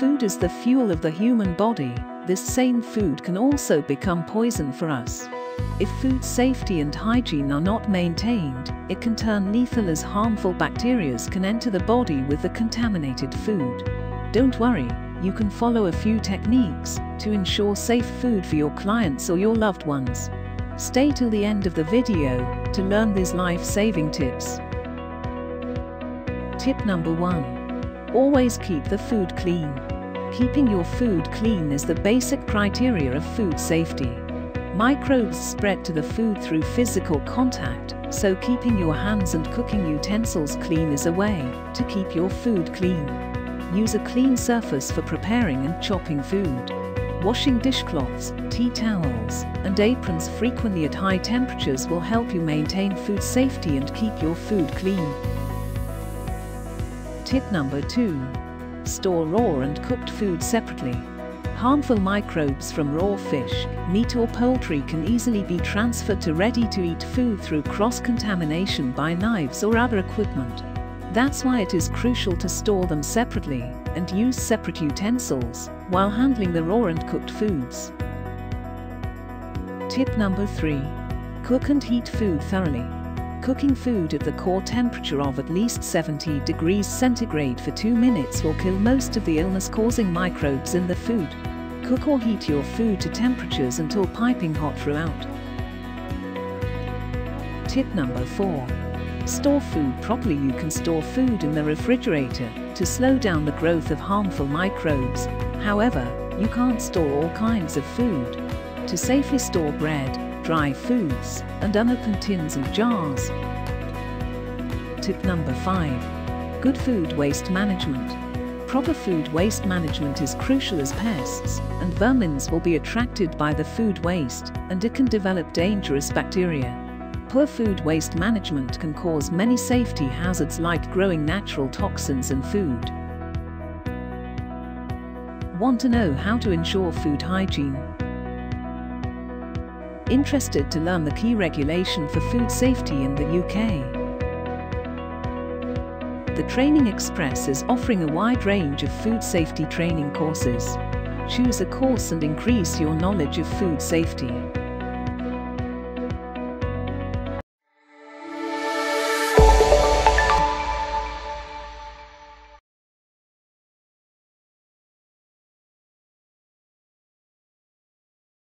food is the fuel of the human body, this same food can also become poison for us. If food safety and hygiene are not maintained, it can turn lethal as harmful bacteria can enter the body with the contaminated food. Don't worry, you can follow a few techniques to ensure safe food for your clients or your loved ones. Stay till the end of the video to learn these life-saving tips. Tip number 1. Always keep the food clean. Keeping your food clean is the basic criteria of food safety. Microbes spread to the food through physical contact, so keeping your hands and cooking utensils clean is a way to keep your food clean. Use a clean surface for preparing and chopping food. Washing dishcloths, tea towels, and aprons frequently at high temperatures will help you maintain food safety and keep your food clean. Tip number 2. Store raw and cooked food separately. Harmful microbes from raw fish, meat or poultry can easily be transferred to ready-to-eat food through cross-contamination by knives or other equipment. That's why it is crucial to store them separately and use separate utensils while handling the raw and cooked foods. Tip number 3. Cook and heat food thoroughly. Cooking food at the core temperature of at least 70 degrees centigrade for 2 minutes will kill most of the illness-causing microbes in the food. Cook or heat your food to temperatures until piping hot throughout. Tip number 4. Store food properly You can store food in the refrigerator to slow down the growth of harmful microbes. However, you can't store all kinds of food. To safely store bread, dry foods, and unopened tins and jars. Tip number 5. Good food waste management. Proper food waste management is crucial as pests and vermins will be attracted by the food waste and it can develop dangerous bacteria. Poor food waste management can cause many safety hazards like growing natural toxins in food. Want to know how to ensure food hygiene? Interested to learn the key regulation for food safety in the UK? The Training Express is offering a wide range of food safety training courses. Choose a course and increase your knowledge of food safety.